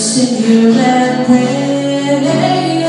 sit here and pray.